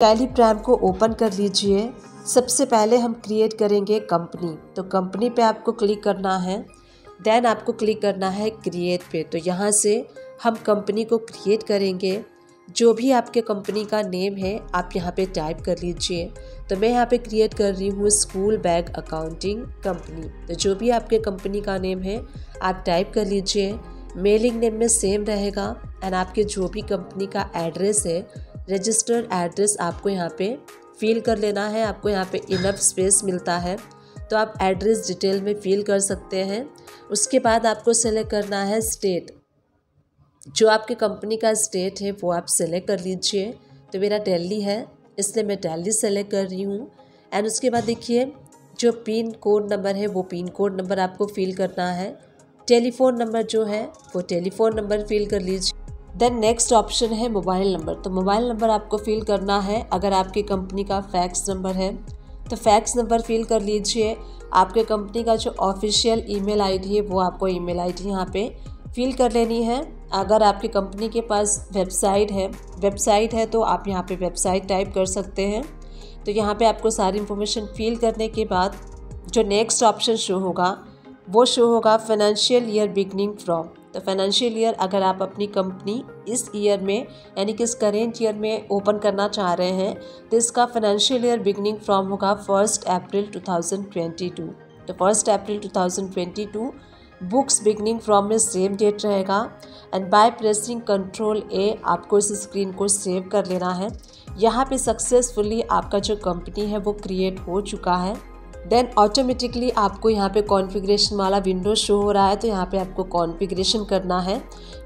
Tally prime को open कर लीजिए। सबसे पहले हम क्रिएट करेंगे कंपनी तो कंपनी पे आपको क्लिक करना है। देन आपको क्लिक करना है क्रिएट पे। तो यहाँ से हम कंपनी को क्रिएट करेंगे। जो भी आपके कंपनी का नेम है, आप यहाँ पे टाइप कर लीजिए। तो मैं यहाँ पे क्रिएट कर रही हूँ स्कूल बैग अकाउंटिंग कंपनी तो जो भी आपके कंपनी का नेम है, आप टाइप कर लीजिए। मेलिंग नेम में सेम रहेगा। एंड आपके जो भी कंपनी का एड्रेस है रजिस्टर्ड एड्रेस आपको यहाँ पे फिल कर लेना है, आपको यहाँ पे इनफ स्पेस मिलता है। तो आप एड्रेस डिटेल में फिल कर सकते हैं। उसके बाद आपको सेलेक्ट करना है स्टेट जो आपके कंपनी का स्टेट है, वो आप सेलेक्ट कर लीजिए। तो मेरा दिल्ली है, इसलिए मैं दिल्ली सेलेक्ट कर रही हूँ। एंड उसके बाद देखिए, जो पिन कोड नंबर है, वो पिन कोड नंबर आपको फिल करना है। टेलीफ़ोन नंबर जो है, वो टेलीफ़ोन नंबर फिल कर लीजिए। देन नेक्स्ट ऑप्शन है मोबाइल नंबर तो मोबाइल नंबर आपको फिल करना है। अगर आपकी कंपनी का फैक्स नंबर है तो फैक्स नंबर फिल कर लीजिए। आपके कंपनी का जो ऑफिशियल ईमेल आईडी है, वो आपको ईमेल आईडी यहाँ पे फिल कर लेनी है। अगर आपकी कंपनी के पास वेबसाइट है वेबसाइट है तो आप यहाँ पे वेबसाइट टाइप कर सकते हैं। तो यहाँ पे आपको सारी इन्फॉर्मेशन फिल करने के बाद जो नेक्स्ट ऑप्शन शो होगा, वो शो होगा फाइनेंशियल ईयर बिगनिंग फ्रॉम तो फाइनेंशियल ईयर अगर आप अपनी कंपनी इस ईयर में, यानी कि इस करेंट ईयर में ओपन करना चाह रहे हैं तो इसका फाइनेंशियल ईयर बिगनिंग फ्रॉम होगा फ़र्स्ट अप्रैल 2022 तो first April 2022 books beginning from में सेम डेट रहेगा and by pressing control A आपको इस स्क्रीन को सेव कर लेना है. यहाँ पे सक्सेसफुली आपका जो कंपनी है, वो क्रिएट हो चुका है. देन ऑटोमेटिकली आपको यहाँ पे कॉन्फ़िगरेशन वाला विंडो शो हो रहा है तो यहाँ पे आपको कॉन्फ़िगरेशन करना है।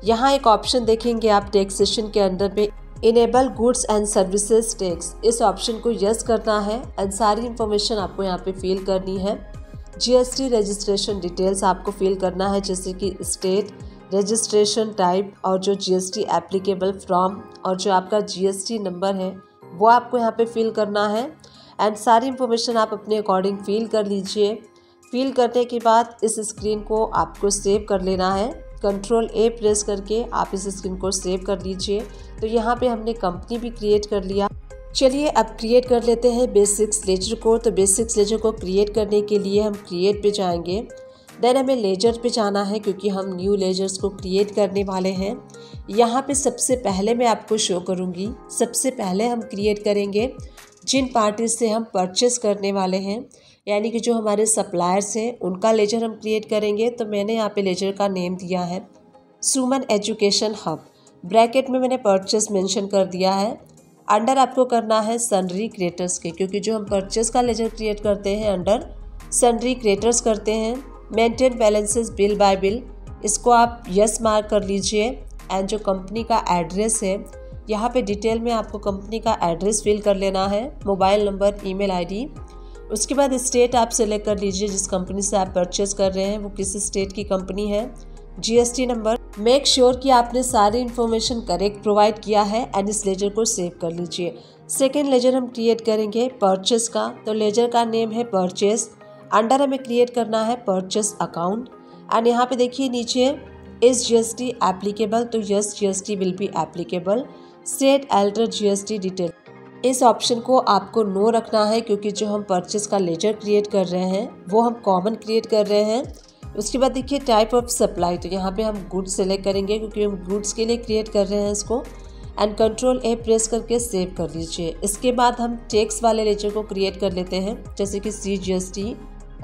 यहाँ एक ऑप्शन देखेंगे आप टैक्सेशन के अंडर में enable goods and services tax इस ऑप्शन को यस करना है एंड सारी इन्फॉर्मेशन आपको यहाँ पे फिल करनी है। जीएसटी रजिस्ट्रेशन डिटेल्स आपको फिल करना है, जैसे कि स्टेट रजिस्ट्रेशन टाइप और जो जीएसटी एप्लीकेबल फ्रॉम और जो आपका जीएसटी नंबर है, वो आपको यहाँ पे फिल करना है। एंड सारी इन्फॉर्मेशन आप अपने अकॉर्डिंग फिल कर लीजिए। फिल करने के बाद इस स्क्रीन को आपको सेव कर लेना है। कंट्रोल ए प्रेस करके आप इस स्क्रीन को सेव कर लीजिए। तो यहाँ पे हमने कंपनी भी क्रिएट कर लिया। चलिए अब क्रिएट कर लेते हैं बेसिक्स लेजर को। तो बेसिक्स लेजर को क्रिएट करने के लिए हम क्रिएट पे जाएँगे। देन हमें लेजर पे जाना है क्योंकि हम न्यू लेजर्स को क्रिएट करने वाले हैं। यहाँ पे सबसे पहले मैं आपको शो करूँगी। सबसे पहले हम क्रिएट करेंगे। जिन पार्टी से हम परचेस करने वाले हैं, यानी कि जो हमारे सप्लायर्स हैं, उनका लेजर हम क्रिएट करेंगे तो मैंने यहाँ पे लेजर का नेम दिया है सुमन एजुकेशन हब ब्रैकेट में मैंने परचेस मेंशन कर दिया है। अंडर आपको करना है सनरी क्रिएटर्स के, क्योंकि जो हम परचेस का लेजर क्रिएट करते हैं अंडर सनरी क्रिएटर्स करते हैं maintain balances bill by bill इसको आप यस मार्क कर लीजिए एंड जो कंपनी का एड्रेस है यहाँ पे डिटेल में आपको कंपनी का एड्रेस फिल कर लेना है, मोबाइल नंबर, ईमेल आईडी। उसके बाद स्टेट आप सेलेक्ट कर लीजिए जिस कंपनी से आप परचेस कर रहे हैं, वो किस स्टेट की कंपनी है। GST number. मेक श्योर कि आपने सारी इन्फॉर्मेशन करेक्ट प्रोवाइड किया है एंड इस लेजर को सेव कर लीजिए। सेकेंड लेजर हम क्रिएट करेंगे परचेस का। तो लेजर का नेम है परचेस अंडर हमें क्रिएट करना है परचेस अकाउंट एंड यहाँ पे देखिए नीचे इस जी एस टी एप्लीकेबल तो yes G S T will be applicable set alter GST detail इस ऑप्शन को आपको नो रखना है क्योंकि जो हम परचेस का लेजर क्रिएट कर रहे हैं, वो हम कॉमन क्रिएट कर रहे हैं। उसके बाद देखिए टाइप ऑफ़ सप्लाई तो यहाँ पे हम गुड्स सेलेक्ट करेंगे क्योंकि हम गुड्स के लिए क्रिएट कर रहे हैं इसको। एंड कंट्रोल ए प्रेस करके सेव कर लीजिए इसके बाद हम टैक्स वाले लेजर को क्रिएट कर लेते हैं, जैसे कि C G S T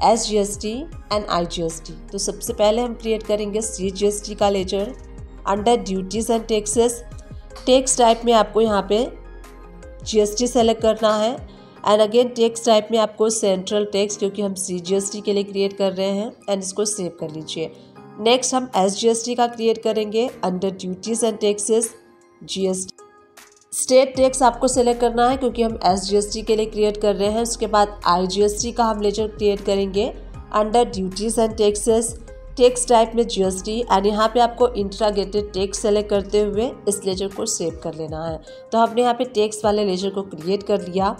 S G S T and I G S T तो सबसे पहले हम क्रिएट करेंगे सी जी एस टी का ledger under duties and taxes tax type में आपको यहाँ पे जीएसटी सेलेक्ट करना है। एंड अगेन टेक्स टाइप में आपको सेंट्रल टैक्स क्योंकि हम सीजीएसटी के लिए क्रिएट कर रहे हैं एंड इसको सेव कर लीजिए। नेक्स्ट हम एसजीएसटी का क्रिएट करेंगे under duties and taxes GST state tax आपको सेलेक्ट करना है, क्योंकि हम एस जी के लिए क्रिएट कर रहे हैं। उसके बाद आई जी एस टी का हम लेजर क्रिएट करेंगे under duties and taxes tax type में जीएसटी एंड यहाँ पे आपको इंट्रागेटेड टेक्स सेलेक्ट करते हुए इस लेजर को सेव कर लेना है। तो हमने यहाँ पे टेक्स वाले लेजर को क्रिएट कर लिया।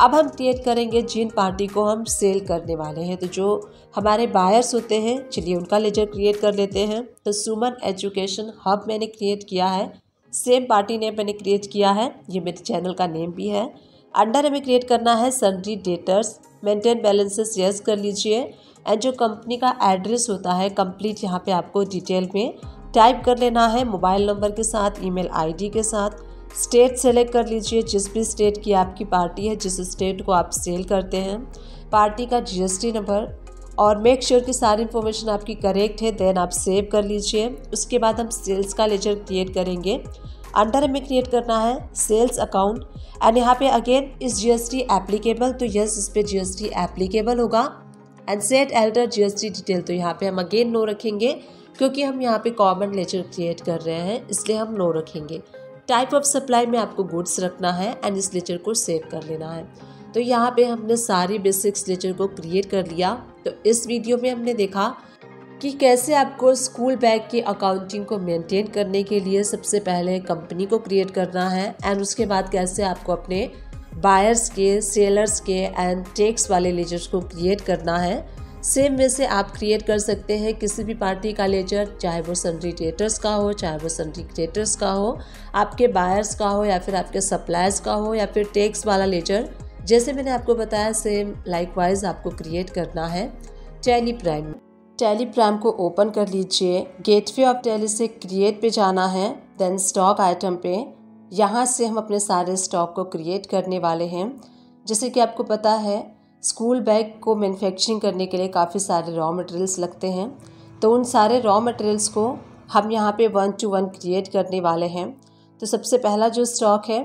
अब हम क्रिएट करेंगे जिन पार्टी को हम सेल करने वाले हैं। तो जो हमारे बायर्स होते हैं, चलिए उनका लेजर क्रिएट कर लेते हैं। तो सुमन एजुकेशन हब मैंने क्रिएट किया है। सेम पार्टी नेम मैंने क्रिएट किया है। ये मेरे चैनल का नेम भी है। अंडर हमें क्रिएट करना है sundry debtors maintain balances yes कर लीजिए। एंड जो कंपनी का एड्रेस होता है कंप्लीट यहाँ पे आपको डिटेल में टाइप कर लेना है मोबाइल नंबर के साथ ईमेल आईडी के साथ। स्टेट सेलेक्ट कर लीजिए, जिस भी स्टेट की आपकी पार्टी है, जिस स्टेट को आप सेल करते हैं। पार्टी का जीएसटी नंबर और मेक श्योर sure कि सारी इन्फॉर्मेशन आपकी करेक्ट है देन आप सेव कर लीजिए। उसके बाद हम सेल्स का लेजर क्रिएट करेंगे। अंडर हमें क्रिएट करना है सेल्स अकाउंट एंड यहाँ पे अगेन इस जीएसटी एप्लीकेबल तो यस इस पर जीएसटी एप्लीकेबल होगा। And set alter GST detail तो यहाँ पे हम अगेन नो रखेंगे, क्योंकि हम यहाँ पे कॉमन लेजर क्रिएट कर रहे हैं, इसलिए हम नो रखेंगे। टाइप ऑफ़ सप्लाई में आपको गुड्स रखना है एंड इस लेचर को सेव कर लेना है। तो यहाँ पे हमने सारी बेसिक्स लेचर को क्रिएट कर लिया। तो इस वीडियो में हमने देखा कि कैसे आपको स्कूल बैग की अकाउंटिंग को मेंटेन करने के लिए सबसे पहले कंपनी को क्रिएट करना है एंड उसके बाद कैसे आपको अपने बायर्स के सेलर्स के एंड टेक्स वाले लेजर्स को क्रिएट करना है। सेम वे से आप क्रिएट कर सकते हैं किसी भी पार्टी का लेजर चाहे वो सन्ड्री ट्रेटर्स का हो, चाहे वो सन्ड्री क्रिएटर्स का हो, आपके बायर्स का हो या फिर आपके सप्लायर्स का हो या फिर टैक्स वाला लेजर जैसे मैंने आपको बताया सेम लाइकवाइज आपको क्रिएट करना है टेली प्राइम टेली प्राइम को ओपन कर लीजिए। गेटवे ऑफ़ टेली से क्रिएट पे जाना है देन स्टॉक आइटम पे। यहाँ से हम अपने सारे स्टॉक को क्रिएट करने वाले हैं। जैसे कि आपको पता है स्कूल बैग को मैन्युफैक्चरिंग करने के लिए काफ़ी सारे रॉ मटेरियल्स लगते हैं। तो उन सारे रॉ मटेरियल्स को हम यहाँ पे वन टू वन क्रिएट करने वाले हैं। तो सबसे पहला जो स्टॉक है,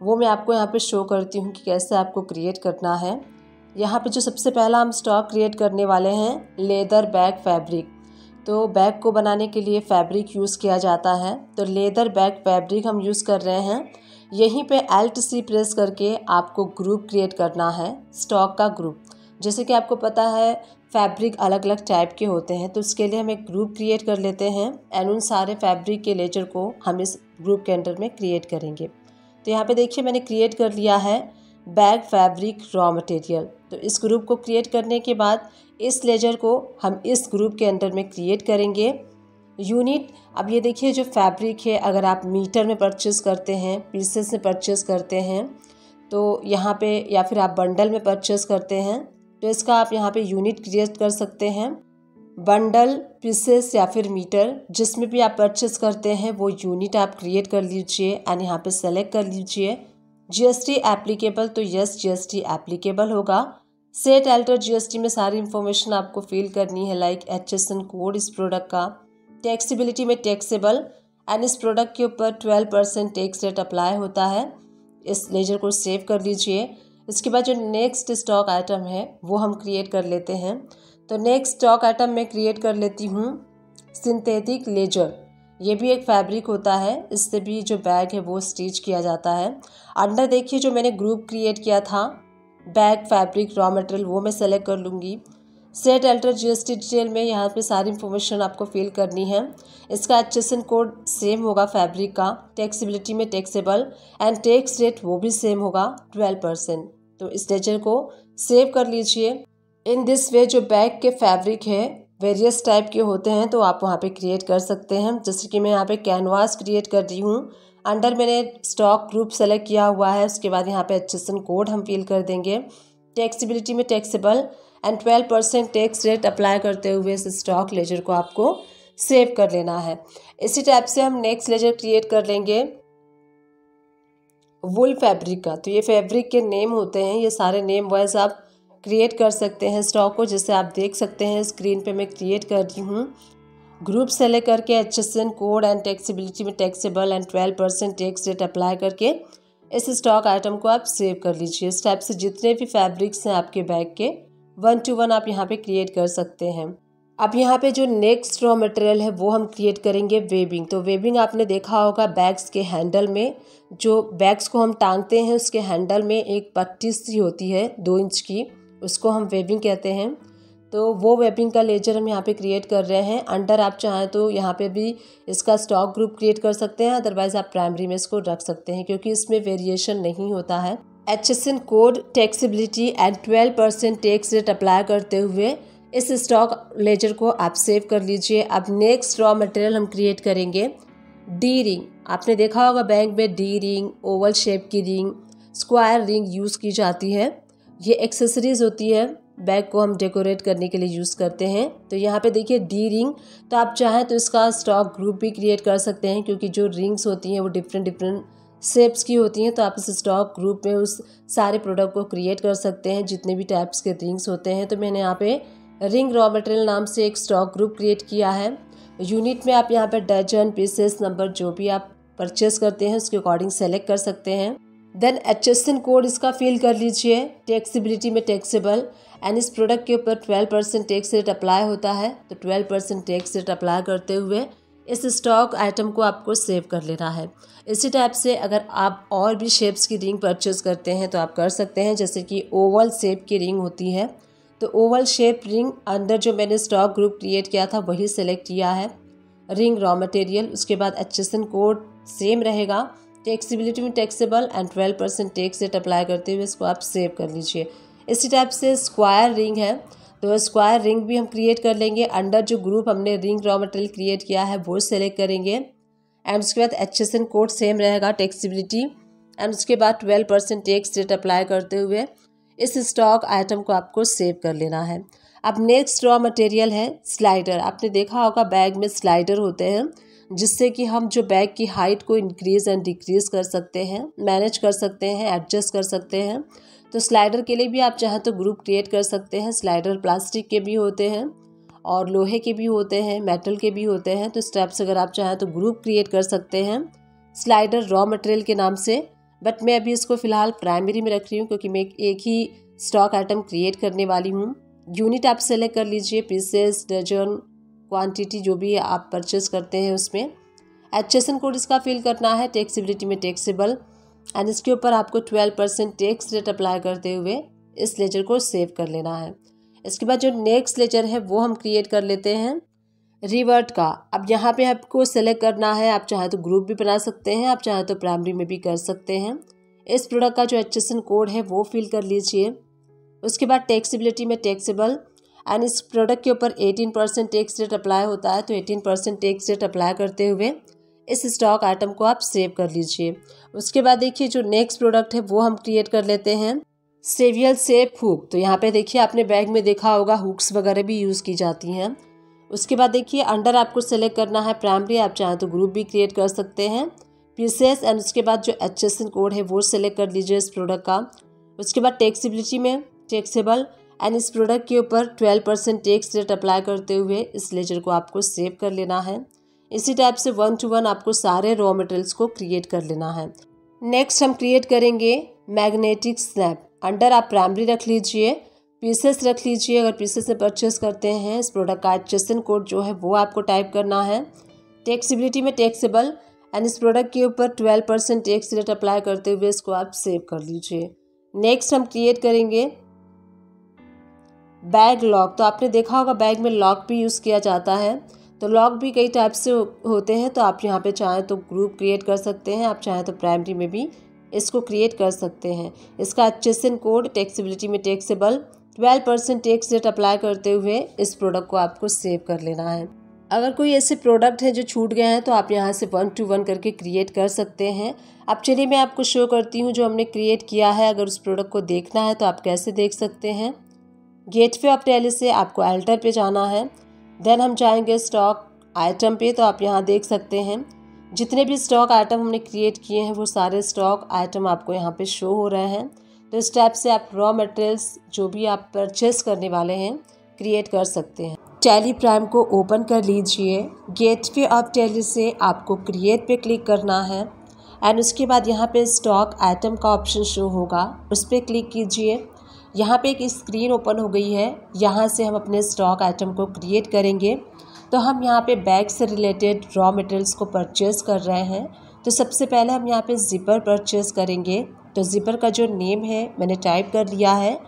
वो मैं आपको यहाँ पे शो करती हूँ कि कैसे आपको क्रिएट करना है। यहाँ पे जो सबसे पहला हम स्टॉक क्रिएट करने वाले हैं लेदर बैग फैब्रिक तो बैग को बनाने के लिए फैब्रिक यूज़ किया जाता है। तो लेदर बैग फैब्रिक हम यूज़ कर रहे हैं। यहीं पे एल्ट सी प्रेस करके आपको ग्रुप क्रिएट करना है स्टॉक का ग्रुप जैसे कि आपको पता है फैब्रिक अलग अलग टाइप के होते हैं तो उसके लिए हम एक ग्रुप क्रिएट कर लेते हैं एंड उन सारे फैब्रिक के लेजर को हम इस ग्रुप के अंडर में क्रिएट करेंगे। तो यहाँ पे देखिए मैंने क्रिएट कर लिया है बैग फैब्रिक रॉ मटेरियल तो इस ग्रुप को क्रिएट करने के बाद इस लेजर को हम इस ग्रुप के अंडर में क्रिएट करेंगे। यूनिट अब ये देखिए जो फैब्रिक है, अगर आप मीटर में परचेस करते हैं पीसेस में परचेस करते हैं तो यहाँ पे या फिर आप बंडल में परचेस करते हैं तो इसका आप यहाँ पे यूनिट क्रिएट कर सकते हैं। बंडल पीसेस या फिर मीटर जिसमें भी आप परचेस करते हैं, वो यूनिट आप क्रिएट कर लीजिए एंड यहाँ पे सेलेक्ट कर लीजिए। जीएसटी एप्लीकेबल तो यस जीएसटी एप्लीकेबल होगा। सेट एल्टर जीएसटी में सारी इन्फॉर्मेशन आपको फिल करनी है like H S N code इस प्रोडक्ट का टैक्सीबिलिटी में टैक्सेबल एंड इस प्रोडक्ट के ऊपर twelve percent tax rate apply होता है। इस लेजर को सेव कर लीजिए इसके बाद जो नेक्स्ट स्टॉक आइटम है, वो हम क्रिएट कर लेते हैं। तो नेक्स्ट स्टॉक आइटम मैं क्रिएट कर लेती हूँ सिंथेटिक लेजर ये भी एक फैब्रिक होता है, इससे भी जो बैग है वो स्टिच किया जाता है। अंडर देखिए जो मैंने ग्रुप क्रिएट किया था बैग, फैब्रिक, रॉ मटेरियल, वो मैं सेलेक्ट कर लूँगी। सेट एल्टर जीएसटी डिटेल में यहाँ पे सारी इन्फॉर्मेशन आपको फिल करनी है। इसका एच कोड सेम होगा फैब्रिक का। टैक्सीबिलिटी में टैक्सेबल एंड टैक्स रेट वो भी सेम होगा ट्वेल्व परसेंट तो इस लेजर को सेव कर लीजिए। इन दिस वे जो बैग के फैब्रिक है वेरियस टाइप के होते हैं तो आप वहाँ पे क्रिएट कर सकते हैं। जैसे कि मैं यहाँ पे कैनवास क्रिएट कर रही हूँ। अंडर मैंने स्टॉक ग्रुप सेलेक्ट किया हुआ है, उसके बाद यहाँ पे एच कोड हम फिल कर देंगे। टैक्सीबिलिटी में taxable and twelve percent tax rate apply करते हुए इस स्टॉक लेजर को आपको सेव कर लेना है। इसी टाइप से हम नेक्स्ट लेजर क्रिएट कर लेंगे। वुल फैब्रिक का। तो ये फैब्रिक के नेम होते हैं, ये सारे नेम वाइज आप क्रिएट कर सकते हैं स्टॉक को, जैसे आप देख सकते हैं स्क्रीन पे मैं क्रिएट कर रही हूँ। ग्रुप सेलेक्ट करके H S N code and taxability में taxable and twelve percent tax rate apply करके इस स्टॉक आइटम को आप सेव कर लीजिए। इस टाइप से जितने भी फैब्रिक्स हैं आपके बैग के वन टू वन आप यहाँ पे क्रिएट कर सकते हैं। अब यहाँ पे जो नेक्स्ट रॉ मटेरियल है, वो हम क्रिएट करेंगे वेबिंग तो वेबिंग आपने देखा होगा बैग्स के हैंडल में, जो बैग्स को हम टांगते हैं, उसके हैंडल में एक पट्टी सी होती है, दो इंच की, उसको हम वेबिंग कहते हैं। तो वो वेबिंग का लेजर हम यहाँ पे क्रिएट कर रहे हैं। अंडर आप चाहें तो यहाँ पे भी इसका स्टॉक ग्रुप क्रिएट कर सकते हैं अदरवाइज़ आप प्राइमरी में इसको रख सकते हैं, क्योंकि इसमें वेरिएशन नहीं होता है। H S N code taxability and twelve percent tax rate apply करते हुए इस स्टॉक लेजर को आप सेव कर लीजिए। अब नेक्स्ट रॉ मटेरियल हम क्रिएट करेंगे। डी रिंग आपने देखा होगा बैंक में डी रिंग ओवल शेप की रिंग स्क्वायर रिंग यूज़ की जाती है। ये एक्सेसरीज़ होती है। बैग को हम डेकोरेट करने के लिए यूज़ करते हैं। तो यहाँ पे देखिए डी रिंग तो आप चाहें तो इसका स्टॉक ग्रुप भी क्रिएट कर सकते हैं, क्योंकि जो रिंग्स होती हैं वो डिफरेंट डिफरेंट शेप्स की होती हैं तो आप इस स्टॉक ग्रुप में उस सारे प्रोडक्ट को क्रिएट कर सकते हैं, जितने भी टाइप्स के रिंग्स होते हैं। तो मैंने यहाँ पे रिंग रॉ मटेरियल नाम से एक स्टॉक ग्रुप क्रिएट किया है। यूनिट में आप यहाँ पर डजन, पीसेस, नंबर जो भी आप परचेस करते हैं, उसके अकॉर्डिंग सेलेक्ट कर सकते हैं। देन एच कोड इसका फिल कर लीजिए। टैक्सीबिलिटी में टैक्सेबल। एंड इस प्रोडक्ट के ऊपर twelve percent tax rate apply होता है। तो twelve percent tax rate apply करते हुए इस स्टॉक आइटम को आपको सेव कर लेना है। इसी टाइप से अगर आप और भी शेप्स की रिंग परचेज करते हैं तो आप कर सकते हैं। जैसे कि ओवल शेप की रिंग होती है। तो ओवल शेप रिंग अंदर जो मैंने स्टॉक ग्रुप क्रिएट किया था, वही सेलेक्ट किया है। रिंग रॉ मटेरियल उसके बाद एच कोड सेम रहेगा। टैक्सीबिलिटी में taxable and twelve percent tax rate apply करते हुए इसको आप सेव कर लीजिए। इसी टाइप से स्क्वायर रिंग है। तो स्क्वायर रिंग भी हम क्रिएट कर लेंगे। अंडर जो ग्रुप हमने रिंग रॉ मटेरियल क्रिएट किया है, वो सेलेक्ट करेंगे। एंड उसके बाद एच एस कोड सेम रहेगा टैक्सीबिलिटी एंड उसके बाद twelve percent tax rate apply करते हुए इस स्टॉक आइटम को आपको सेव कर लेना है। अब नेक्स्ट रॉ मटेरियल है स्लाइडर आपने देखा होगा बैग में स्लाइडर होते हैं, जिससे कि हम जो बैग की हाइट को इंक्रीज़ एंड डिक्रीज़ कर सकते हैं मैनेज कर सकते हैं एडजस्ट कर सकते हैं। तो स्लाइडर के लिए भी आप चाहें तो ग्रुप क्रिएट कर सकते हैं स्लाइडर प्लास्टिक के भी होते हैं और लोहे के भी होते हैं मेटल के भी होते हैं तो स्टेप्स अगर आप चाहें तो ग्रुप क्रिएट कर सकते हैं। स्लाइडर रॉ मटेरियल के नाम से बट मैं अभी इसको फ़िलहाल प्राइमरी में रख रही हूँ क्योंकि मैं एक ही स्टॉक आइटम क्रिएट करने वाली हूँ। यूनिट आप सेलेक्ट कर लीजिए पीसेस डजन क्वांटिटी जो भी आप परचेस करते हैं उसमें। एच कोड इसका फिल करना है टैक्सीबिलिटी में टैक्सेबल एंड इसके ऊपर आपको twelve percent tax rate apply करते हुए इस लेजर को सेव कर लेना है। इसके बाद जो नेक्स्ट लेजर है, वो हम क्रिएट कर लेते हैं। रिवर्ट का। अब यहाँ पे आपको सेलेक्ट करना है। आप चाहे तो ग्रुप भी बना सकते हैं, आप चाहे तो प्राइमरी में भी कर सकते हैं। इस प्रोडक्ट का जो एच कोड है, वो फिल कर लीजिए। उसके बाद टैक्सीबिलिटी में टैक्सेबल एंड इस प्रोडक्ट के ऊपर 18 परसेंट टैक्स रेट अप्लाई होता है तो 18 परसेंट टैक्स रेट अप्लाई करते हुए इस स्टॉक आइटम को आप सेव कर लीजिए। उसके बाद देखिए जो नेक्स्ट प्रोडक्ट है, वो हम क्रिएट कर लेते हैं। सेवियल सेप हुक तो यहाँ पे देखिए आपने बैग में देखा होगा हुक्स वगैरह भी यूज़ की जाती हैं। उसके बाद देखिए अंडर आपको सेलेक्ट करना है प्राइमरी आप चाहें तो ग्रुप भी क्रिएट कर सकते हैं। पीसेस एंड उसके बाद जो एचएसएन कोड है, वो सेलेक्ट कर लीजिए इस प्रोडक्ट का। उसके बाद टैक्सीबिलिटी में टैक्सेबल एंड इस प्रोडक्ट के ऊपर twelve percent tax rate apply करते हुए इस लेजर को आपको सेव कर लेना है। इसी टाइप से वन टू वन आपको सारे रॉ मटेरियल्स को क्रिएट कर लेना है। नेक्स्ट हम क्रिएट करेंगे मैग्नेटिक स्नैप अंडर आप प्राइमरी रख लीजिए पीसेस रख लीजिए, अगर पीसेस से परचेस करते हैं, इस प्रोडक्ट का एच कोड जो है वो आपको टाइप करना है। टैक्सीबिलिटी में टैक्सेबल एंड इस प्रोडक्ट के ऊपर twelve percent tax rate apply करते हुए इसको आप सेव कर लीजिए। नेक्स्ट हम क्रिएट करेंगे बैग लॉक तो आपने देखा होगा बैग में लॉक भी यूज़ किया जाता है। तो लॉक भी कई टाइप से होते हैं तो आप यहाँ पे चाहें तो ग्रुप क्रिएट कर सकते हैं, आप चाहें तो प्राइमरी में भी इसको क्रिएट कर सकते हैं। इसका एच कोड टैक्सीबिलिटी में taxable twelve percent tax rate apply करते हुए इस प्रोडक्ट को आपको सेव कर लेना है। अगर कोई ऐसे प्रोडक्ट हैं जो छूट गए हैं तो आप यहाँ से वन टू वन करके क्रिएट कर सकते हैं। अब चलिए मैं आपको शो करती हूँ जो हमने क्रिएट किया है, अगर उस प्रोडक्ट को देखना है तो आप कैसे देख सकते हैं। गेट वे ऑफ़ टैली से आपको एल्टर पे जाना है। देन हम जाएँगे स्टॉक आइटम पे तो आप यहाँ देख सकते हैं। जितने भी स्टॉक आइटम हमने क्रिएट किए हैं, वो सारे स्टॉक आइटम आपको यहाँ पे शो हो रहे हैं। तो इस टाइप से आप रॉ मटेरियल्स जो भी आप परचेस करने वाले हैं क्रिएट कर सकते हैं। टैली प्राइम को ओपन कर लीजिए। गेट वे ऑफ़ टैली से आपको क्रिएट पे क्लिक करना है। एंड उसके बाद यहाँ पे स्टॉक आइटम का ऑप्शन शो होगा। उस पर क्लिक कीजिए। यहाँ पे एक स्क्रीन ओपन हो गई है। यहाँ से हम अपने स्टॉक आइटम को क्रिएट करेंगे। तो हम यहाँ पे बैग से रिलेटेड रॉ मटेरियल्स को परचेज़ कर रहे हैं। तो सबसे पहले हम यहाँ पे ज़िपर परचेज़ करेंगे। तो ज़िपर का जो नेम है, मैंने टाइप कर लिया है।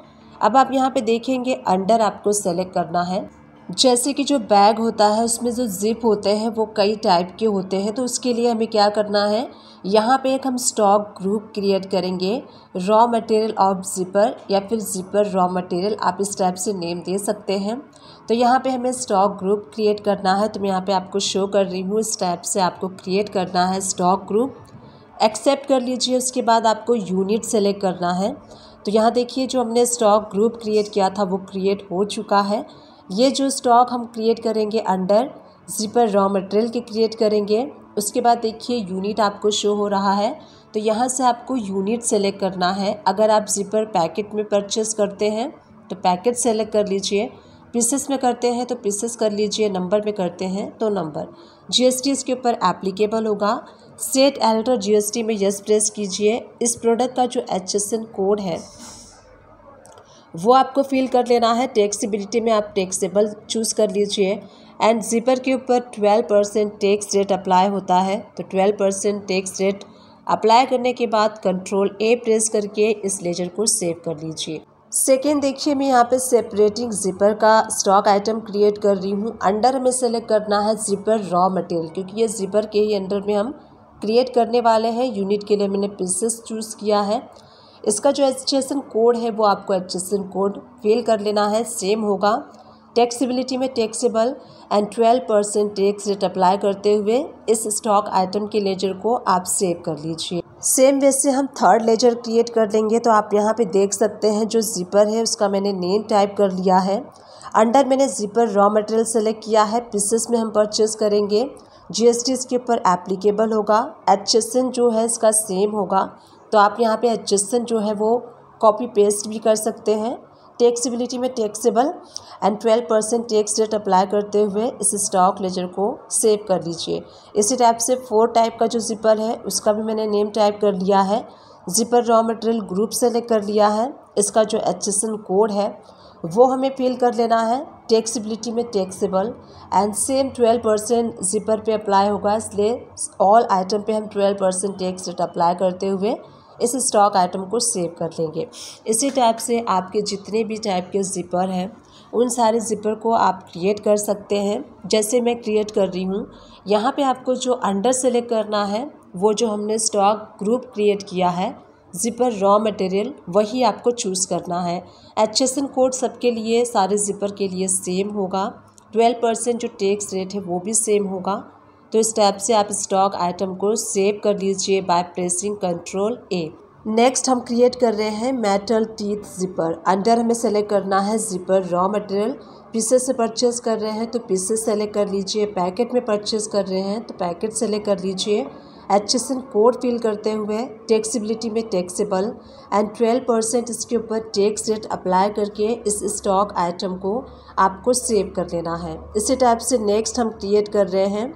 अब आप यहाँ पे देखेंगे अंडर आपको सेलेक्ट करना है। जैसे कि जो बैग होता है, उसमें जो ज़िप होते हैं, वो कई टाइप के होते हैं। तो उसके लिए हमें क्या करना है? यहाँ पे एक हम स्टॉक ग्रुप क्रिएट करेंगे। रॉ मटेरियल ऑफ़ ज़िपर या फिर ज़िपर रॉ मटेरियल आप इस टाइप से नेम दे सकते हैं। तो यहाँ पे हमें स्टॉक ग्रुप क्रिएट करना है। तो मैं यहाँ पे आपको शो कर रही हूँ, इस टाइप से आपको क्रिएट करना है स्टॉक ग्रुप एक्सेप्ट कर लीजिए, उसके बाद आपको यूनिट सेलेक्ट करना है। तो यहाँ देखिए, जो हमने स्टॉक ग्रुप क्रिएट किया था, वो क्रिएट हो चुका है। ये जो स्टॉक हम क्रिएट करेंगे अंडर जिपर रॉ मटेरियल के क्रिएट करेंगे, उसके बाद देखिए यूनिट आपको शो हो रहा है तो यहाँ से आपको यूनिट सेलेक्ट करना है। अगर आप जिपर पैकेट में परचेस करते हैं तो पैकेट सेलेक्ट कर लीजिए। पीसेस में करते हैं तो पीसेस कर लीजिए नंबर में करते हैं तो नंबर जीएसटी इसके ऊपर एप्लीकेबल होगा। सेट एल्टर जीएसटी में यस प्रेस कीजिए। इस प्रोडक्ट का जो एचएसएन कोड है वो आपको फिल कर लेना है। टैक्सीबिलिटी में आप टैक्सेबल चूज़ कर लीजिए। एंड ज़िपर के ऊपर twelve percent tax rate apply होता है। तो twelve percent tax rate apply करने के बाद कंट्रोल ए प्रेस करके इस लेजर को सेव कर लीजिए। सेकेंड देखिए, मैं यहाँ पे सेपरेटिंग जिपर का स्टॉक आइटम क्रिएट कर रही हूँ। अंडर हमें सेलेक्ट करना है जिपर रॉ मटेरियल क्योंकि ये जिपर के ही अंडर में हम क्रिएट करने वाले हैं। यूनिट के लिए मैंने पीसेस चूज़ किया है। इसका जो एच कोड है, वो आपको एच कोड फिल कर लेना है सेम होगा। टैक्सीबिलिटी में taxable and twelve percent tax rate apply करते हुए इस स्टॉक आइटम के लेजर को आप सेव कर लीजिए। सेम वे से हम थर्ड लेजर क्रिएट कर लेंगे तो आप यहाँ पे देख सकते हैं जो जिपर है, उसका मैंने नेम टाइप कर लिया है। अंडर मैंने जिपर रॉ मटेरियल सेलेक्ट किया है पीसेस में हम परचेज करेंगे। जीएसटी इसके ऊपर एप्लीकेबल होगा। एच जो है, इसका सेम होगा। तो आप यहाँ पे एडजस्टन जो है वो कॉपी पेस्ट भी कर सकते हैं। टैक्सीबिलिटी में taxable and twelve percent tax rate apply करते हुए इस स्टॉक लेजर को सेव कर लीजिए। इसी टाइप से फोर टाइप का जो जिपर है, उसका भी मैंने नेम टाइप कर लिया है। Zipper raw material group select कर लिया है। इसका जो एच कोड है, वो हमें फिल कर लेना है। टैक्सीबिलिटी में taxable and same twelve percent zipper पे अप्लाई होगा। इसलिए ऑल आइटम पे हम twelve percent tax rate apply करते हुए इस स्टॉक आइटम को सेव कर लेंगे। इसी टाइप से आपके जितने भी टाइप के ज़िपर हैं, उन सारे ज़िपर को आप क्रिएट कर सकते हैं। जैसे मैं क्रिएट कर रही हूँ, यहाँ पे आपको जो अंडर सेलेक्ट करना है, वो जो हमने स्टॉक ग्रुप क्रिएट किया है ज़िपर रॉ मटेरियल वही आपको चूज़ करना है। एच कोड सबके लिए, सारे ज़िपर के लिए सेम होगा। ट्वेल्व परसेंट जो टैक्स रेट है, वो भी सेम होगा। तो इस टैप से आप स्टॉक आइटम को सेव कर लीजिए by pressing control A next हम क्रिएट कर रहे हैं मेटल टीथ जिपर अंडर हमें सेलेक्ट करना है जिपर रॉ मटेरियल पीसेस से परचेज कर रहे हैं तो पीसेस सेलेक्ट कर लीजिए. पैकेट में परचेज कर रहे हैं तो पैकेट सेलेक्ट कर लीजिए. एच एस कोड फिल करते हुए टैक्सीबिलिटी में टैक्सेबल एंड ट्वेल्व परसेंट इसके ऊपर टैक्स रेट अप्लाई करके इस स्टॉक आइटम को आपको सेव कर लेना है. इसी टाइप से नेक्स्ट हम क्रिएट कर रहे हैं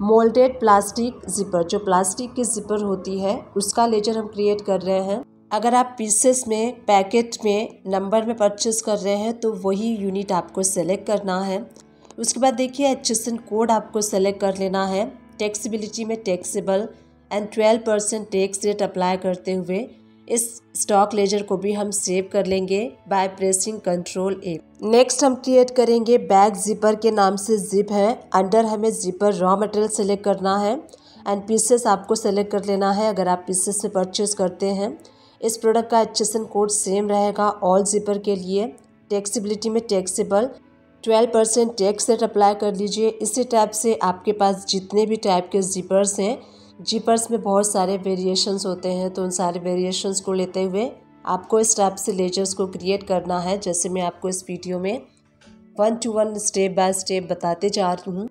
मोल्डेड प्लास्टिक ज़िपर, जो प्लास्टिक की ज़िपर होती है, उसका लेजर हम क्रिएट कर रहे हैं। अगर आप पीसेस में पैकेट में नंबर में परचेस कर रहे हैं तो वही यूनिट आपको सेलेक्ट करना है। उसके बाद देखिए एच कोड आपको सेलेक्ट कर लेना है। टैक्सीबिलिटी में taxable and twelve percent tax rate apply करते हुए इस स्टॉक लेजर को भी हम सेव कर लेंगे by pressing control A next हम क्रिएट करेंगे बैग जिपर के नाम से जिप है। अंडर हमें जिपर रॉ मटेरियल सेलेक्ट करना है। एंड पीसेस आपको सेलेक्ट कर लेना है अगर आप पीसेस से परचेज करते हैं। इस प्रोडक्ट का एच कोड सेम रहेगा ऑल जिपर के लिए। टैक्सीबिलिटी में taxable twelve percent tax rate apply कर लीजिए। इसी टाइप से आपके पास जितने भी टाइप के जिपर्स हैं जीपर्स में बहुत सारे वेरिएशंस होते हैं तो उन सारे वेरिएशंस को लेते हुए आपको इस टाइप से लेजर्स को क्रिएट करना है, जैसे मैं आपको इस वीडियो में one to one step by step बताते जा रही हूँ।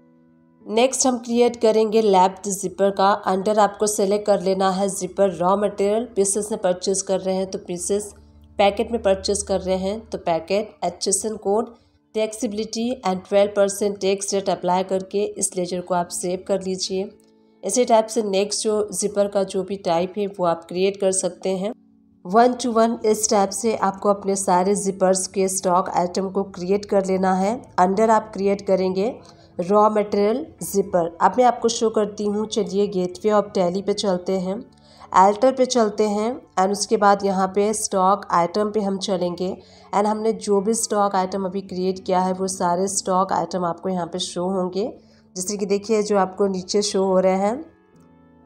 नेक्स्ट हम क्रिएट करेंगे लैप्ड जिपर का। अंडर आपको सेलेक्ट कर लेना है जिपर रॉ मटेरियल पीसेस में परचेज कर रहे हैं तो पीसेस पैकेट में परचेज कर रहे हैं तो packet HSN code taxability and twelve percent tax rate apply करके इस लेजर को आप सेव कर लीजिए। इसी टाइप से नेक्स्ट जो जिपर का जो भी टाइप है, वो आप क्रिएट कर सकते हैं। वन टू वन इस टाइप से आपको अपने सारे जिपर्स के स्टॉक आइटम को क्रिएट कर लेना है। अंडर आप क्रिएट करेंगे रॉ मटेरियल जिपर अब मैं आपको शो करती हूँ। चलिए गेटवे ऑफ़ टैली पे चलते हैं। एल्टर पे चलते हैं एंड उसके बाद यहाँ पे स्टॉक आइटम पे हम चलेंगे। एंड हमने जो भी स्टॉक आइटम अभी क्रिएट किया है, वो सारे स्टॉक आइटम आपको यहाँ पे शो होंगे। जैसे कि देखिए, जो आपको नीचे शो हो रहे हैं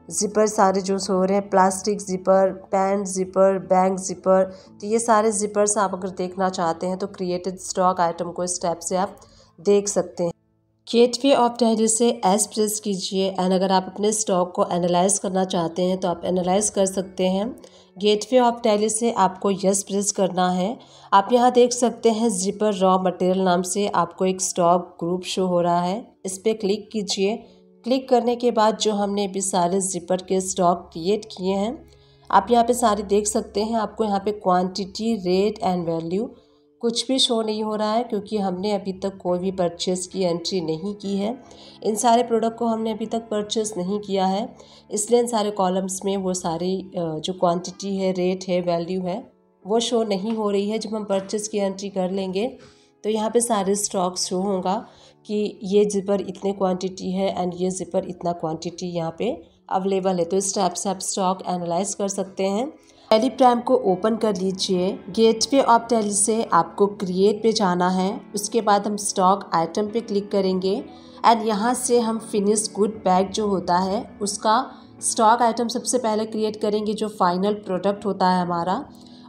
ज़िपर सारे जो शो हो रहे हैं plastic zipper pant zipper bank zipper तो ये सारे ज़िपर्स आप अगर देखना चाहते हैं तो क्रिएटेड स्टॉक आइटम को इस स्टेप से आप देख सकते हैं। गेटवे ऑफ़ टैली से एस प्रेस कीजिए एंड अगर आप अपने स्टॉक को एनालाइज करना चाहते हैं तो आप एनालाइज कर सकते हैं। गेटवे ऑफ़ टैली से आपको यस प्रेस करना है। आप यहाँ देख सकते हैं जिपर रॉ मटेरियल नाम से आपको एक स्टॉक ग्रुप शो हो रहा है। इस पर क्लिक कीजिए। क्लिक करने के बाद जो हमने अभी सारे जिपर के स्टॉक क्रिएट किए हैं, आप यहाँ पे सारे देख सकते हैं। आपको यहाँ पे क्वांटिटी, रेट एंड वैल्यू कुछ भी शो नहीं हो रहा है क्योंकि हमने अभी तक कोई भी परचेज़ की एंट्री नहीं की है। इन सारे प्रोडक्ट को हमने अभी तक परचेज़ नहीं किया है। इसलिए इन सारे कॉलम्स में वो सारी जो क्वांटिटी है रेट है वैल्यू है, वो शो नहीं हो रही है। जब हम परचेज़ की एंट्री कर लेंगे तो यहाँ पे सारे स्टॉक शो होगा कि ये ज़िपर इतने क्वांटिटी है एंड ये ज़िपर इतना क्वांटिटी यहाँ पे अवेलेबल है। तो इस टाइप से आप स्टॉक एनालाइज कर सकते हैं। टेली को ओपन कर लीजिए। गेटवे ऑफ़ टेली से आपको क्रिएट पे जाना है। उसके बाद हम स्टॉक आइटम पे क्लिक करेंगे। एंड यहाँ से हम फिनिश गुड बैग जो होता है, उसका स्टॉक आइटम सबसे पहले क्रिएट करेंगे जो फाइनल प्रोडक्ट होता है हमारा।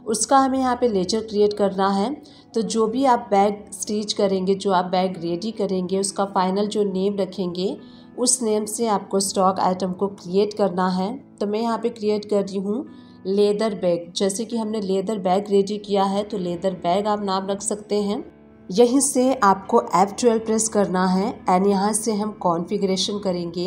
उसका हमें यहाँ पे लेजर क्रिएट करना है। तो जो भी आप बैग स्टिच करेंगे, जो आप बैग रेडी करेंगे, उसका फाइनल जो नेम रखेंगे, उस नेम से आपको स्टॉक आइटम को क्रिएट करना है। तो मैं यहाँ पे क्रिएट कर रही हूँ। Leather bag. जैसे कि हमने लेदर बैग रेडी किया है तो लेदर बैग आप नाम रख सकते हैं। यहीं से आपको एप ट्वेल्व प्रेस करना है एंड यहाँ से हम कॉन्फ़िगरेशन करेंगे।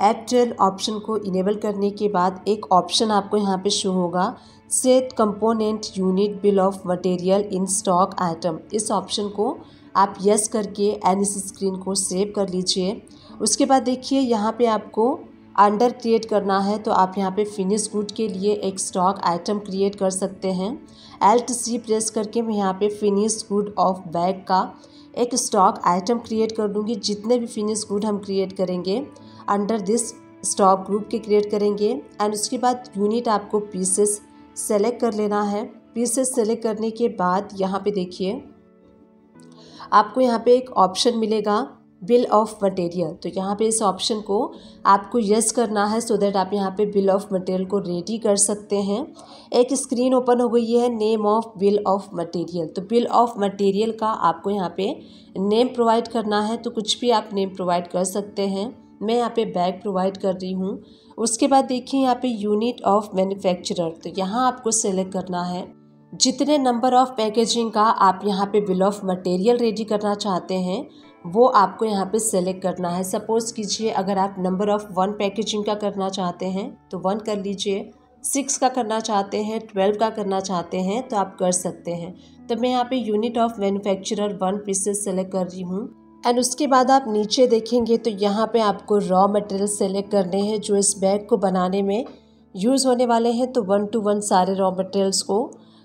एप ट्वेल्व ऑप्शन को इनेबल करने के बाद एक ऑप्शन आपको यहाँ पे शो होगा। Set component unit bill of material in stock item इस ऑप्शन को आप यस करके एन इस स्क्रीन को सेव कर लीजिए। उसके बाद देखिए, यहाँ पे आपको अंडर क्रिएट करना है तो आप यहाँ पे फिनिश गुड के लिए एक स्टॉक आइटम क्रिएट कर सकते हैं। एल्ट सी प्रेस करके मैं यहाँ पे फिनिश गुड ऑफ़ बैग का एक स्टॉक आइटम क्रिएट कर दूँगी। जितने भी फिनिश गुड हम क्रिएट करेंगे अंडर दिस स्टॉक ग्रुप के क्रिएट करेंगे। एंड उसके बाद यूनिट आपको पीसेस सेलेक्ट कर लेना है। पीसेस सेलेक्ट करने के बाद यहाँ पे देखिए, आपको यहाँ पे एक ऑप्शन मिलेगा। Bill of material. तो यहाँ पे इस ऑप्शन को आपको यस करना है सो so दैट आप यहाँ पे बिल ऑफ़ मटेरियल को रेडी कर सकते हैं। एक स्क्रीन ओपन हो गई है name of bill of material तो बिल ऑफ़ मटेरियल का आपको यहाँ पे नेम प्रोवाइड करना है तो कुछ भी आप नेम प्रोवाइड कर सकते हैं। मैं यहाँ पे बैग प्रोवाइड कर रही हूँ। उसके बाद देखिए यहाँ पे यूनिट ऑफ़ मैन्युफैक्चरर तो यहाँ आपको सेलेक्ट करना है। जितने नंबर ऑफ़ पैकेजिंग का आप यहाँ पे बिल ऑफ़ मटेरियल रेडी करना चाहते हैं वो आपको यहाँ पे सेलेक्ट करना है। सपोज़ कीजिए, अगर आप नंबर ऑफ़ वन पैकेजिंग का करना चाहते हैं तो वन कर लीजिए। सिक्स का करना चाहते हैं ट्वेल्व का करना चाहते हैं तो आप कर सकते हैं। तो मैं यहाँ पे unit of manufacturer one pieces select कर रही हूँ। एंड उसके बाद आप नीचे देखेंगे तो यहाँ पे आपको रॉ मटेरियल सेलेक्ट करने हैं, जो इस बैग को बनाने में यूज़ होने वाले हैं। तो वन टू वन सारे रॉ मटेरियल्स को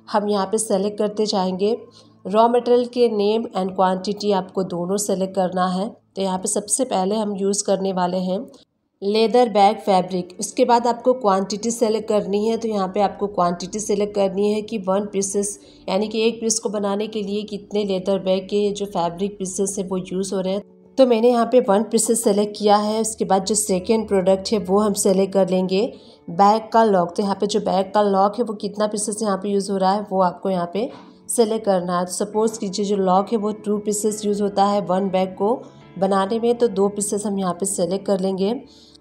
हम यहाँ पे सेलेक्ट करते जाएँगे। रॉ मटेरियल के नेम एंड क्वांटिटी आपको दोनों सेलेक्ट करना है। तो यहाँ पे सबसे पहले हम यूज़ करने वाले हैं लेदर बैग फैब्रिक उसके बाद आपको क्वांटिटी सेलेक्ट करनी है तो यहाँ पे आपको क्वांटिटी सेलेक्ट करनी है कि वन पीसेस यानी कि एक पीस को बनाने के लिए कितने लेदर बैग के जो फैब्रिक पीसेस हैं वो यूज़ हो रहे हैं। तो मैंने यहाँ पे वन पीसेस सेलेक्ट किया है। उसके बाद जो सेकेंड प्रोडक्ट है वो हम सेलेक्ट कर लेंगे। बैग का लॉक तो यहाँ पे जो बैग का लॉक है, वो कितना पीसेस यहाँ पे यूज़ हो रहा है, वो आपको यहाँ पे सेलेक्ट करना है सपोज़ कीजिए जो लॉक है, वो टू पीसेस यूज़ होता है वन बैग को बनाने में तो दो पीसेस हम यहाँ पे सेलेक्ट कर लेंगे।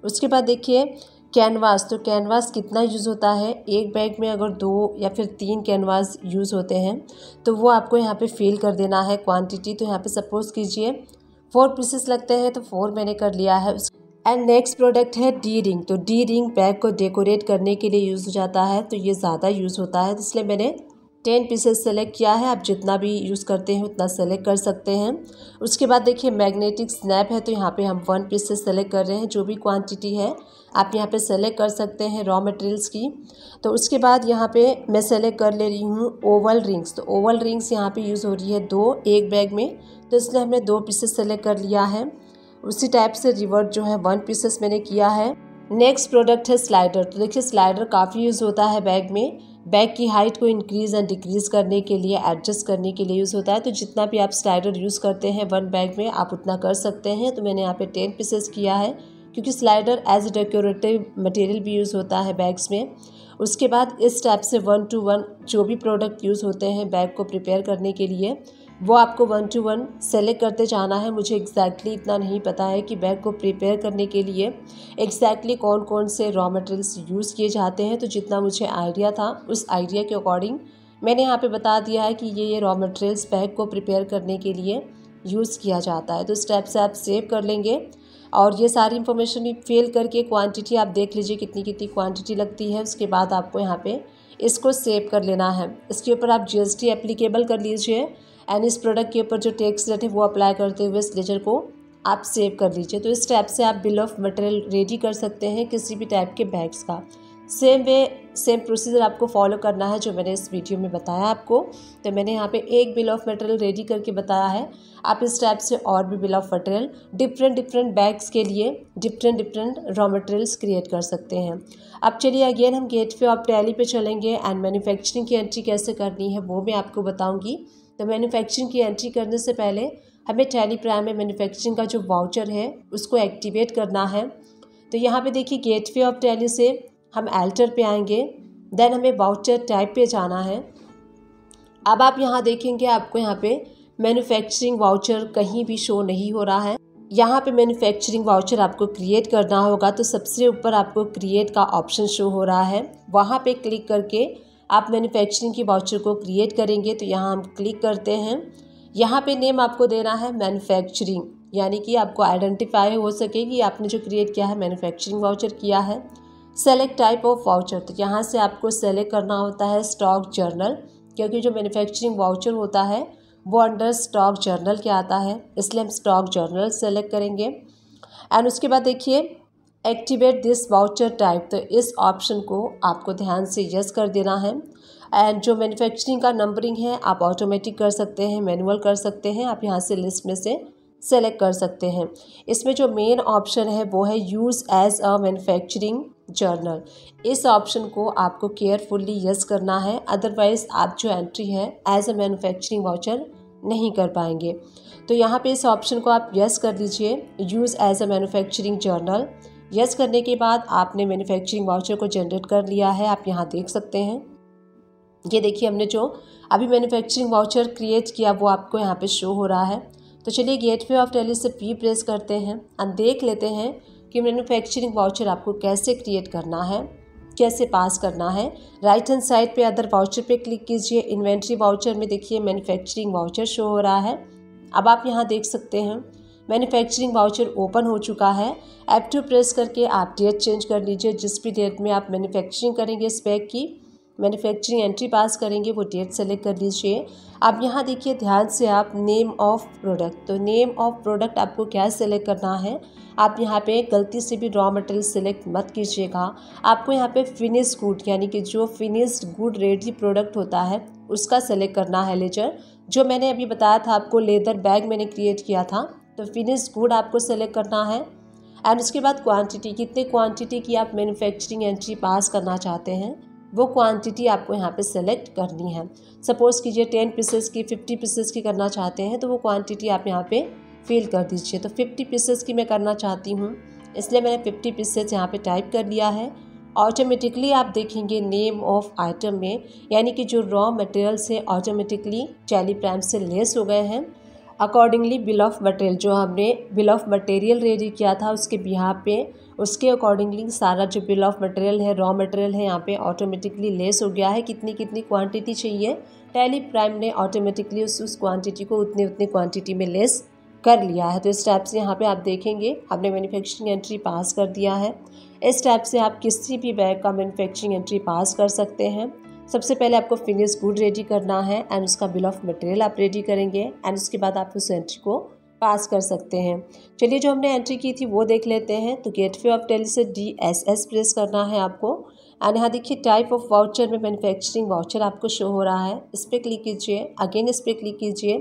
उसके बाद देखिए कैनवास तो कैनवास कितना यूज़ होता है? एक बैग में अगर दो या फिर तीन कैनवास यूज़ होते हैं तो वो आपको यहाँ पे फिल कर देना है क्वांटिटी तो यहाँ पे सपोज़ कीजिए फोर पीसेस लगते हैं तो फोर मैंने कर लिया है। एंड नेक्स्ट प्रोडक्ट है डी रिंग तो डी रिंग बैग को डेकोरेट करने के लिए यूज़ हो जाता है तो ये ज़्यादा यूज़ होता है। तो इसलिए मैंने टेन पीसेस सेलेक्ट किया है, आप जितना भी यूज़ करते हैं, उतना सेलेक्ट कर सकते हैं। उसके बाद देखिए मैग्नेटिक स्नैप है तो यहाँ पे हम वन पीसेस सेलेक्ट कर रहे हैं, जो भी क्वांटिटी है, आप यहाँ पे सेलेक्ट कर सकते हैं रॉ मटेरियल्स की। तो उसके बाद यहाँ पे मैं सेलेक्ट कर ले रही हूँ ओवल रिंग्स तो ओवल रिंग्स यहाँ पे यूज़ हो रही है दो, एक बैग में। तो इसलिए हमने दो पीसेस सेलेक्ट कर लिया है। उसी टाइप से रिवर्ट जो है वन पीसेस मैंने किया है। नेक्स्ट प्रोडक्ट है स्लाइडर तो देखिए स्लाइडर काफ़ी यूज़ होता है बैग में। बैग की हाइट को इंक्रीज़ एंड डिक्रीज़ करने के लिए एडजस्ट करने के लिए यूज़ होता है। तो जितना भी आप स्लाइडर यूज़ करते हैं वन बैग में, आप उतना कर सकते हैं। तो मैंने यहाँ पे टेन पीसेस किया है, क्योंकि स्लाइडर एज डेकोरेटिव मटेरियल भी यूज़ होता है बैग्स में। उसके बाद इस टाइप से वन टू वन जो भी प्रोडक्ट यूज़ होते हैं बैग को प्रिपेयर करने के लिए वो आपको वन टू वन सेलेक्ट करते जाना है। मुझे एग्जैक्टली exactly इतना नहीं पता है कि बैग को प्रिपेयर करने के लिए एग्जैक्टली exactly कौन कौन से रॉ मटेरियल्स यूज़ किए जाते हैं। तो जितना मुझे आइडिया था, उस आइडिया के अकॉर्डिंग मैंने यहाँ पे बता दिया है कि ये ये रॉ मटेरियल्स बैग को प्रिपेयर करने के लिए यूज़ किया जाता है। तो स्टेप से आप सेव कर लेंगे और ये सारी इन्फॉर्मेशन फिल करके क्वांटिटी आप देख लीजिए कितनी कितनी क्वांटिटी लगती है। उसके बाद आपको यहाँ पे इसको सेव कर लेना है। इसके ऊपर आप जीएसटी एप्लीकेबल कर लीजिए। एंड इस प्रोडक्ट के ऊपर जो टैक्स रेट है, वो अप्लाई करते हुए इस लेजर को आप सेव कर लीजिए तो इस टाइप से आप बिल ऑफ़ मटेरियल रेडी कर सकते हैं किसी भी टाइप के बैग्स का। सेम वे सेम प्रोसीजर आपको फॉलो करना है, जो मैंने इस वीडियो में बताया आपको। तो मैंने यहाँ पे एक बिल ऑफ़ मटेरियल रेडी करके बताया है। आप इस टाइप से और भी bill of material different different bags के लिए different different raw materials create कर सकते हैं। अब चलिए अगेन हम गेट पे ऑफ़ टैली पे चलेंगे। एंड मैन्युफैक्चरिंग की एंट्री कैसे करनी है, वो मैं आपको बताऊँगी। तो मैन्युफैक्चरिंग की एंट्री करने से पहले हमें टैली प्राइम में मैन्युफैक्चरिंग का जो वाउचर है, उसको एक्टिवेट करना है। तो यहाँ पे देखिए गेट वे ऑफ़ टैली से हम एल्टर पे आएँगे देन हमें वाउचर टाइप पे जाना है। अब आप यहाँ देखेंगे आपको यहाँ पे मैन्युफैक्चरिंग वाउचर कहीं भी शो नहीं हो रहा है। यहाँ पे मैन्युफैक्चरिंग वाउचर आपको क्रिएट करना होगा तो सबसे ऊपर आपको क्रिएट का ऑप्शन शो हो रहा है। वहाँ पे क्लिक करके आप मैन्युफैक्चरिंग की वाउचर को क्रिएट करेंगे तो यहाँ हम क्लिक करते हैं। यहाँ पे नेम आपको देना है मैन्युफैक्चरिंग यानी कि आपको आइडेंटिफाई हो सके कि आपने जो क्रिएट किया है मैन्युफैक्चरिंग वाउचर किया है। सेलेक्ट टाइप ऑफ़ वाउचर तो यहाँ से आपको सेलेक्ट करना होता है स्टॉक जर्नल क्योंकि जो मैन्युफैक्चरिंग वाउचर होता है, वो अंडर स्टॉक जर्नल के आता है, इसलिए हम स्टॉक जर्नल सेलेक्ट करेंगे। एंड उसके बाद देखिए एक्टिवेट दिस वाउचर टाइप तो इस ऑप्शन को आपको ध्यान से यस कर देना है। एंड जो मैन्युफैक्चरिंग का नंबरिंग है, आप ऑटोमेटिक कर सकते हैं मैनुअल कर सकते हैं, आप यहाँ से लिस्ट में से सेलेक्ट कर सकते हैं। इसमें जो मेन ऑप्शन है, वो है use as a manufacturing journal. इस ऑप्शन को आपको केयरफुल्ली यस करना है, अदरवाइज़ आप जो एंट्री है, एज अ मैन्युफैक्चरिंग वाउचर नहीं कर पाएँगे। तो यहाँ पे इस ऑप्शन को आप यस कर दीजिए, use as a manufacturing journal. Yes करने के बाद आपने मैन्युफैक्चरिंग वाउचर को जनरेट कर लिया है, आप यहाँ देख सकते हैं। ये देखिए, हमने जो अभी मैन्युफैक्चरिंग वाउचर क्रिएट किया, वो आपको यहाँ पे शो हो रहा है। तो चलिए गेट वे ऑफ़ टेली से पी प्रेस करते हैं और देख लेते हैं कि मैन्युफैक्चरिंग वाउचर आपको कैसे क्रिएट करना है, कैसे पास करना है। राइट हैंड साइड पे अदर वाउचर पे क्लिक कीजिए। इन्वेंट्री वाउचर में देखिए मैन्युफैक्चरिंग वाउचर शो हो रहा है। अब आप यहाँ देख सकते हैं मैन्युफैक्चरिंग वाउचर ओपन हो चुका है। ऐप टू प्रेस करके आप डेट चेंज कर लीजिए। जिस भी डेट में आप मैन्युफैक्चरिंग करेंगे इस बैग की मैन्युफैक्चरिंग एंट्री पास करेंगे, वो डेट सेलेक्ट कर लीजिए। अब यहाँ देखिए, ध्यान से आप नेम ऑफ़ प्रोडक्ट। तो नेम ऑफ़ प्रोडक्ट आपको क्या सेलेक्ट करना है? आप यहाँ पे गलती से भी रॉ मटेरियल सेलेक्ट मत कीजिएगा। आपको यहाँ पे फिनिश गुड, यानी कि जो फिनिश्ड गुड रेडी प्रोडक्ट होता है, उसका सेलेक्ट करना है लेजर। जो मैंने अभी बताया था आपको, लेदर बैग मैंने क्रिएट किया था तो फिनिश गुड आपको सेलेक्ट करना है। एंड उसके बाद क्वांटिटी कितने क्वांटिटी की आप मैन्युफैक्चरिंग एंट्री पास करना चाहते हैं, वो क्वांटिटी आपको यहाँ पे सेलेक्ट करनी है। सपोज़ कीजिए टेन पीसेस की फिफ्टी पीसेस की करना चाहते हैं तो वो क्वांटिटी आप यहाँ पे फिल कर दीजिए। तो फिफ्टी पीसेस की मैं करना चाहती हूँ, इसलिए मैंने फिफ्टी पीसेस यहाँ पे टाइप कर लिया है। ऑटोमेटिकली आप देखेंगे नेम ऑफ़ आइटम में, यानी कि जो रॉ मटेरियल्स है ऑटोमेटिकली टैली प्राइम से लेस हो गए हैं। अकॉर्डिंगली बिल ऑफ़ मटेरियल जो हमने बिल ऑफ़ मटेरियल रेडी किया था उसके बिहार पे, उसके अकॉर्डिंगली सारा जो बिल ऑफ़ मटेरियल है रॉ मटेरियल है, यहाँ पे ऑटोमेटिकली लेस हो गया है। कितनी कितनी क्वांटिटी चाहिए? टैली प्राइम ने ऑटोमेटिकली उस उस क्वांटिटी को उतनी उतनी क्वांटिटी में लेस कर लिया है। तो इस टाइप से यहाँ पे आप देखेंगे, आपने मैन्युफैक्चरिंग एंट्री पास कर दिया है। इस टाइप से आप किसी भी बैग का मैन्युफैक्चरिंग एंट्री पास कर सकते हैं। सबसे पहले आपको फिनिश गुड रेडी करना है एंड उसका बिल ऑफ़ मटेरियल आप रेडी करेंगे एंड उसके बाद आप उस एंट्री को पास कर सकते हैं। चलिए जो हमने एंट्री की थी वो देख लेते हैं। तो गेट वे ऑफ़ टेली से डी एस एस प्रेस करना है आपको। एंड यहाँ देखिए टाइप ऑफ़ वाउचर में मैन्युफैक्चरिंग वाउचर आपको शो हो रहा है। इस पर क्लिक कीजिए। अगेन इस पर क्लिक कीजिए।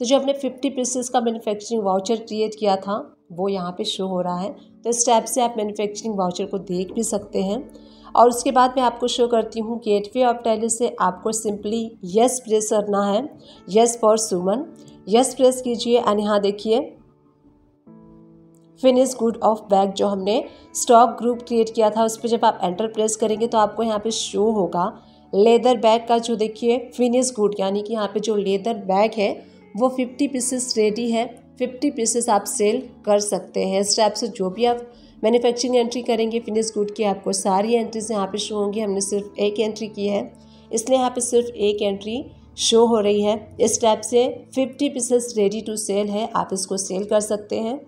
तो जो हमने फिफ्टी पीसेस का मैन्युफैक्चरिंग वाउचर क्रिएट किया था, वो यहाँ पे शो हो रहा है। तो इस टाइप से आप मैन्युफैक्चरिंग वाउचर को देख भी सकते हैं। और उसके बाद मैं आपको शो करती हूँ गेटवे ऑफ़ टैली से आपको सिंपली यस प्रेस करना है। Yes for Suman yes press कीजिए। एंड यहाँ देखिए। फिनिश गुड ऑफ़ बैग जो हमने स्टॉक ग्रुप क्रिएट किया था, उस पर जब आप एंटर प्रेस करेंगे तो आपको यहाँ पे शो होगा। लेदर बैग का जो देखिए फिनिश गुड यानी कि यहाँ पे जो लेदर बैग है, वो फिफ्टी पीसेस रेडी है। फिफ्टी पीसेस आप सेल कर सकते हैं। इस टाइप से जो भी आप मैन्युफैक्चरिंग एंट्री करेंगे फिनिश गुड की आपको सारी एंट्रीज यहाँ पे शो होंगी। हमने सिर्फ़ एक एंट्री की है। इसलिए यहाँ पे सिर्फ़ एक एंट्री शो हो रही है। इस टाइप से fifty pieces ready to sell है। आप इसको सेल कर सकते हैं।